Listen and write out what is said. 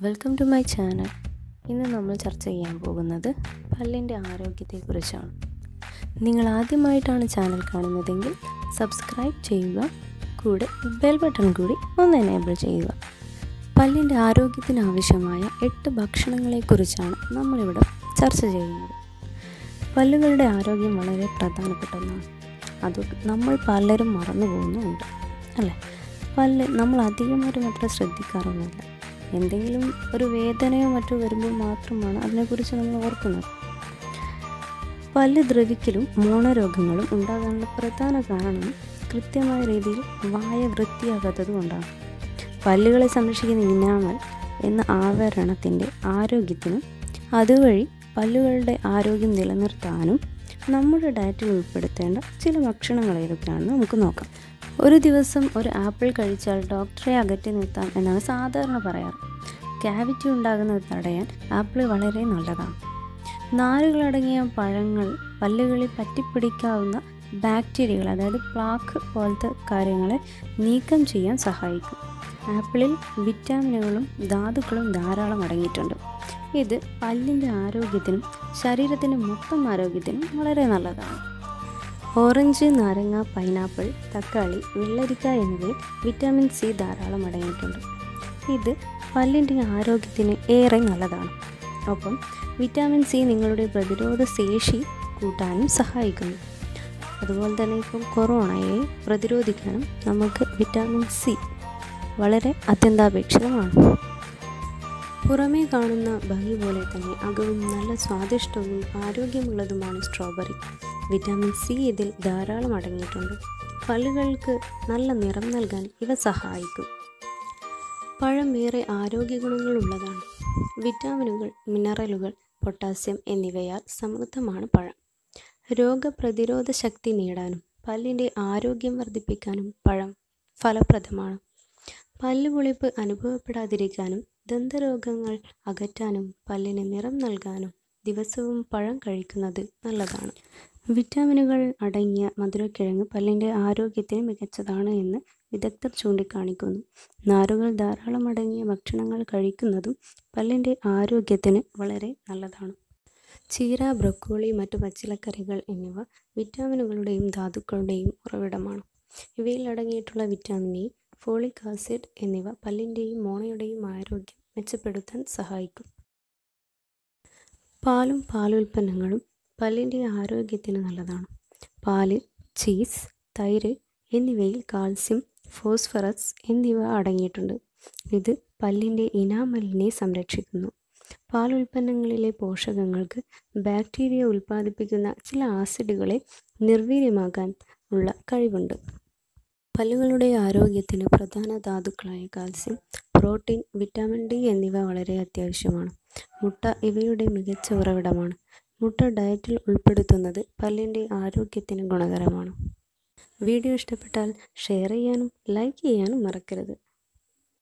Welcome to my channel ഇന്ന് നമ്മൾ ചർച്ച ചെയ്യാൻ പോകുന്നത് പല്ലിന്റെ ആരോഗ്യത്തെക്കുറിച്ചാണ്. നിങ്ങൾ ആദ്യമായിട്ടാണ് ചാനൽ കാണുന്നതെങ്കിൽ സബ്സ്ക്രൈബ് ചെയ്യുക കൂടെ ബെൽ ബട്ടൺ കൂടി ഒന്ന് എനേബിൾ ചെയ്യുക. പല്ലിന്റെ ആരോഗ്യത്തിനാവശ്യമായ എട്ട് ഭക്ഷണങ്ങളെക്കുറിച്ചാണ് നമ്മളിവിടെ ചർച്ച ചെയ്യുന്നത്. പല്ലുകളുടെ ആരോഗ്യം വളരെ പ്രധാനപ്പെട്ട ഒന്നാണ്. അത് നമ്മൾ പലരും മറന്നു പോകുന്നുമുണ്ട് അല്ലേ? പല്ല് നമ്മൾ അധികമായിട്ട് അത്ര ശ്രദ്ധിക്കാറൊന്നുമില്ല. എന്തെങ്കിലും ഒരു വേദനയോ മറ്റോ വരുമ്പോൾ മാത്രമാണ് അതിനെക്കുറിച്ച് നമ്മൾ ഓർക്കുന്നത്. പല്ല് ദ്രവിക്കലും മോണരോഗങ്ങളും ഉണ്ടാകാനുള്ള പ്രധാന കാരണം കൃത്യമായ രീതിയിൽ വായ വൃത്തിയാകാത്തത് കൊണ്ടാണ്. പല്ലുകളെ സംരക്ഷിക്കുന്ന ഇനാമൽ എന്ന ആവരണത്തിന്റെ ആരോഗ്യത്തിനും അതുവഴി പല്ലുകളുടെ ആരോഗ്യം നിലനിർത്താനും നമ്മുടെ ഡയറ്റിൽ ഉൾപ്പെടുത്തേണ്ട ചില ഭക്ഷണങ്ങൾ ഏതൊക്കെയാണെന്ന് നമുക്ക് നോക്കാം. ഒരു ദിവസം ഒരു ആപ്പിൾ കഴിച്ചാൽ ഡോക്ടറെ അകറ്റി നിർത്താം എന്നാണ് സാധാരണ പറയാറ്. ക്യാവിറ്റി ഉണ്ടാകുന്നത് തടയാൻ ആപ്പിൾ വളരെ നല്ലതാണ്. നാരുകളടങ്ങിയ പഴങ്ങൾ പല്ലുകളിൽ പറ്റിപ്പിടിക്കാവുന്ന ബാക്ടീരിയകൾ അതായത് പ്ലാക്ക് പോലത്തെ കാര്യങ്ങളെ നീക്കം ചെയ്യാൻ സഹായിക്കും. ആപ്പിളിൽ വിറ്റാമിനുകളും ധാതുക്കളും ധാരാളം അടങ്ങിയിട്ടുണ്ട്. ഇത് പല്ലിന്റെ ആരോഗ്യത്തിനും ശരീരത്തിന്റെ മൊത്തം ആരോഗ്യത്തിനും വളരെ നല്ലതാണ്. ഓറഞ്ച് നാരങ്ങ പൈനാപ്പിൾ തക്കാളി വെള്ളരിക്ക എന്നിവയിൽ വിറ്റാമിൻ സി ധാരാളം അടങ്ങിയിട്ടുണ്ട്. ഇത് പല്ലിന്റെ ആരോഗ്യത്തിന് ഏറെ നല്ലതാണ്. ഒപ്പം വിറ്റാമിൻ സി നിങ്ങളുടെ പ്രതിരോധ ശേഷി കൂട്ടാനും സഹായിക്കുന്നു. അതുപോലെ തന്നെ ഇപ്പം കൊറോണയെ പ്രതിരോധിക്കാനും നമുക്ക് വിറ്റാമിൻ സി വളരെ അത്യന്താപേക്ഷിതമാണ്. പുറമേ കാണുന്ന ഭംഗി പോലെ തന്നെ അകവും നല്ല സ്വാദിഷ്ടവും ആരോഗ്യമുള്ളതുമാണ് സ്ട്രോബെറി. വിറ്റാമിൻ സി ഇതിൽ ധാരാളം അടങ്ങിയിട്ടുണ്ട്. പല്ലുകൾക്ക് നല്ല നിറം നൽകാൻ ഇവ സഹായിക്കും. പഴം ഏറെ ആരോഗ്യ ഗുണങ്ങളുള്ളതാണ് വിറ്റാമിനുകൾ മിനറലുകൾ പൊട്ടാസ്യം എന്നിവയാൽ സമൃദ്ധമാണ് പഴം. രോഗപ്രതിരോധ ശക്തി നേടാനും പല്ലിന്റെ ആരോഗ്യം വർദ്ധിപ്പിക്കാനും പഴം ഫലപ്രദമാണ്. പല്ലുപൊളിപ്പ് അനുഭവപ്പെടാതിരിക്കാനും ദന്തരോഗങ്ങൾ അകറ്റാനും പല്ലിന് നിറം നൽകാനും ദിവസവും പഴം കഴിക്കുന്നത് നല്ലതാണ്. വിറ്റാമിനുകൾ അടങ്ങിയ മധുരക്കിഴങ്ങ് പല്ലിന്റെ ആരോഗ്യത്തിന് മികച്ചതാണ് എന്ന് വിദഗ്ധർ ചൂണ്ടിക്കാണിക്കുന്നു. നാരുകൾ ധാരാളം അടങ്ങിയ ഭക്ഷണങ്ങൾ കഴിക്കുന്നതും പല്ലിന്റെ ആരോഗ്യത്തിന് വളരെ നല്ലതാണ്. ചീര ബ്രൊക്കോളി മറ്റു പച്ചിലക്കറികൾ എന്നിവ വിറ്റാമിനുകളുടെയും ധാതുക്കളുടെയും ഉറവിടമാണ്. ഇവയിൽ അടങ്ങിയിട്ടുള്ള വിറ്റാമിൻ എ ഫോളിക് ആസിഡ് എന്നിവ പല്ലിന്റെയും മോണയുടെയും ആരോഗ്യം മെച്ചപ്പെടുത്താൻ സഹായിക്കും. പാലും പാലുൽപ്പന്നങ്ങളും പല്ലിന്റെ ആരോഗ്യത്തിന് നല്ലതാണ്. പാൽ ചീസ് തൈര് എന്നിവയിൽ കാൽസ്യം ഫോസ്ഫറസ് എന്നിവ അടങ്ങിയിട്ടുണ്ട്. ഇത് പല്ലിന്റെ ഇനാമലിനെ സംരക്ഷിക്കുന്നു. പാൽ ഉൽപ്പന്നങ്ങളിലെ പോഷകങ്ങൾക്ക് ബാക്ടീരിയ ഉൽപ്പാദിപ്പിക്കുന്ന ചില ആസിഡുകളെ നിർവീര്യമാക്കാൻ ഉള്ള കഴിവുണ്ട്. പല്ലുകളുടെ ആരോഗ്യത്തിന് പ്രധാന ധാതുക്കളായ കാൽസ്യം പ്രോട്ടീൻ വിറ്റാമിൻ ഡി എന്നിവ വളരെ അത്യാവശ്യമാണ്. മുട്ട ഇവയുടെ മികച്ച ഉറവിടമാണ്. മുട്ട ഡയറ്റിൽ ഉൾപ്പെടുത്തുന്നത് പല്ലിന്റെ ആരോഗ്യത്തിന് ഗുണകരമാണ്. വീഡിയോ ഇഷ്ടപ്പെട്ടാൽ ഷെയർ ചെയ്യാനും ലൈക്ക് ചെയ്യാനും മറക്കരുത്.